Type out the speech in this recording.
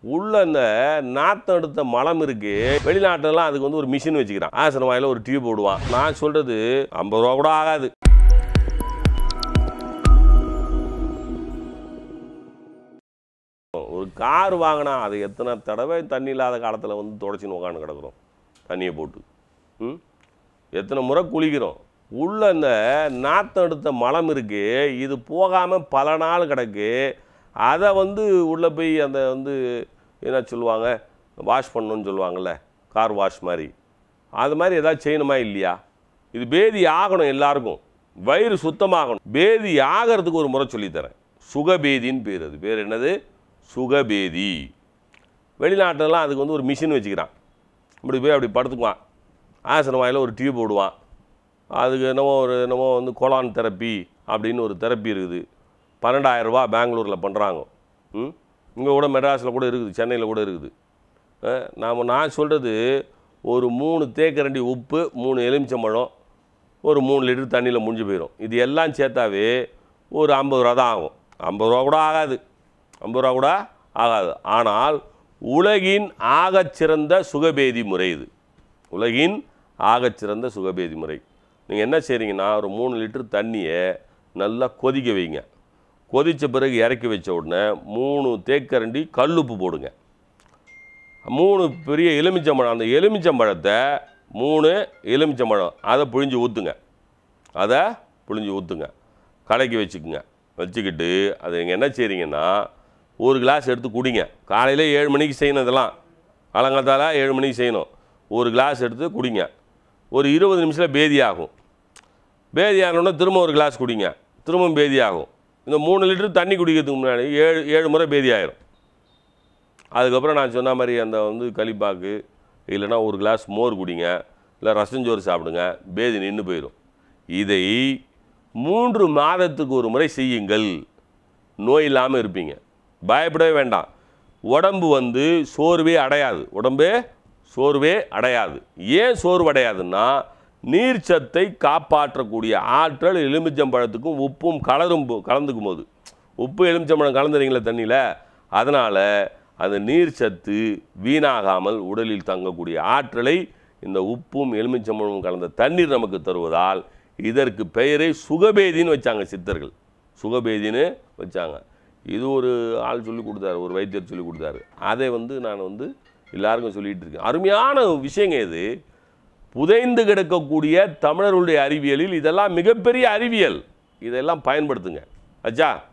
உள்ள அந்த நாத்தம் எடுத்த மலம் இருக்கு. வெளிநாட்டுலாம் அதுக்கு வந்து ஒரு மிஷின் வச்சுக்கிறான். ஆசன வாயில ஒரு டியூப் போடுவான் நான் சொல்றது ஐம்பது ரூபா கூட ஆகாது. ஒரு கார் வாங்கினா அது எத்தனை தடவை தண்ணி இல்லாத காலத்தில் வந்து தொடச்சின்னு உட்காந்து கிடக்குறோம். தண்ணியை போட்டு. ம்? எத்தனை முறை குளிக்கிறோம். உள்ள அந்த நாத்தம் எடுத்த மலம் இருக்கு. இது போகாமல் பல நாள் கிடக்கு. அதை வந்து உள்ளே போய் அந்த வந்து என்ன சொல்லுவாங்க வாஷ் பண்ணணும்னு சொல்லுவாங்கள்ல கார் வாஷ் மாதிரி. அது மாதிரி ஏதாவது செய்யணுமா இல்லையா? இது பேதி ஆகணும் எல்லாருக்கும். வயிறு சுத்தமாகணும். பேதி ஆகிறதுக்கு ஒரு முறை சொல்லித்தரேன். சுகபேதின்னு பேர் அது. பேர் என்னது? சுகபேதி. வெளிநாட்டிலலாம் அதுக்கு வந்து ஒரு மிஷின் வச்சுக்கிறான். இப்படி போய் அப்படி படுத்துக்குவான். ஆசன வாயில் ஒரு டியூப் போடுவான். அதுக்கு என்னமோ ஒரு என்னமோ வந்து கொலான் தெரப்பி அப்படின்னு ஒரு தெரப்பி இருக்குது. பன்னெண்டாயிரம் பெங்களூரில் பண்ணுறாங்க. ம்? இங்கே கூட மெட்ராஸில் கூட இருக்குது சென்னையில் கூட இருக்குது. நாம் நான் சொல்கிறது ஒரு மூணு தேக்கரண்டி உப்பு மூணு எலுமிச்சம்பழம் ஒரு மூணு லிட்டர் தண்ணியில் முடிஞ்சு போயிடும். இது எல்லாம் சேர்த்தாவே ஒரு ஐம்பது ரூபா தான் ஆகும். ஐம்பது ரூபா கூட ஆகாது. ஐம்பது ரூபா கூட ஆகாது. ஆனால் உலகின் ஆகச்சிறந்த சுகபேதி முறை இது. உலகின் ஆகச்சிறந்த சுகபேதி முறை. நீங்கள் என்ன செய்கிறீங்கன்னா ஒரு மூணு லிட்டர் தண்ணியை நல்லா கொதிக்க வைங்க. கொதித்த பிறகு இறக்கி வச்ச உடனே மூணு தேக்கரண்டி கல்லுப்பு போடுங்க. மூணு பெரிய எலுமிச்சம்பழம் அந்த எலுமிச்சம்பழத்தை மூணு எலுமிச்சம்பழம் அதை புழிஞ்சு ஊற்றுங்க அதை புழிஞ்சு ஊற்றுங்க கலக்கி வச்சுக்குங்க. வச்சுக்கிட்டு அதை நீங்கள் என்ன செய்கிறீங்கன்னா ஒரு கிளாஸ் எடுத்து குடிங்க. காலையில் ஏழு மணிக்கு செய்யணும் இதெல்லாம். காலங்காத்தால ஏழு மணிக்கு செய்யணும். ஒரு கிளாஸ் எடுத்து குடிங்க. ஒரு இருபது நிமிஷத்தில் பேதி ஆகும். பேதி ஆனோடனே திரும்ப ஒரு கிளாஸ் குடிங்க. திரும்பவும் பேதி ஆகும். இந்த மூணு லிட்டர் தண்ணி குடிக்கிறதுக்கு முன்னாடி ஏழு ஏழு முறை பேதி ஆயிரும். அதுக்கப்புறம் நான் சொன்ன மாதிரி அந்த வந்து களிப்பாக்கு இல்லைன்னா ஒரு கிளாஸ் மோர் குடிங்க இல்லை ரசஞ்சோறு சாப்பிடுங்க பேதி நின்று போயிடும் இதை மூன்று மாதத்துக்கு ஒரு முறை செய்யுங்கள். நோய் இல்லாமல் இருப்பீங்க. பயப்படவே வேண்டாம். உடம்பு வந்து சோர்வே அடையாது. உடம்பே சோர்வே அடையாது. ஏன் சோர்வு அடையாதுன்னா நீர்ச்சத்தை காப்பாற்றக்கூடிய ஆற்றல் எலுமிச்சம்பழத்துக்கும் உப்பும் கலரும் போ- கலந்துக்கும் போது உப்பு எலுமிச்சம்பழம் கலந்துறீங்களே தண்ணியில்? அதனால் அந்த நீர்ச்சத்து வீணாகாமல் உடலில் தங்கக்கூடிய ஆற்றலை இந்த உப்பும் எலுமிச்சம்பழமும் கலந்த தண்ணீர் நமக்கு தருவதால் இதற்கு பெயரை சுகபேதின்னு வச்சாங்க சித்தர்கள். சுகபேதின்னு வச்சாங்க. இது ஒரு ஆள் சொல்லி கொடுத்தாரு ஒரு வைத்தியர் சொல்லி கொடுத்தாரு. அதை வந்து நான் வந்து எல்லாருக்கும் சொல்லிகிட்டு இருக்கேன். அருமையான விஷயங்க இது. புதைந்து கிடக்கக்கூடிய தமிழர்களுடைய அறிவியலில் இதெல்லாம் மிகப்பெரிய அறிவியல். இதெல்லாம் பயன்படுத்துங்க. அச்சா?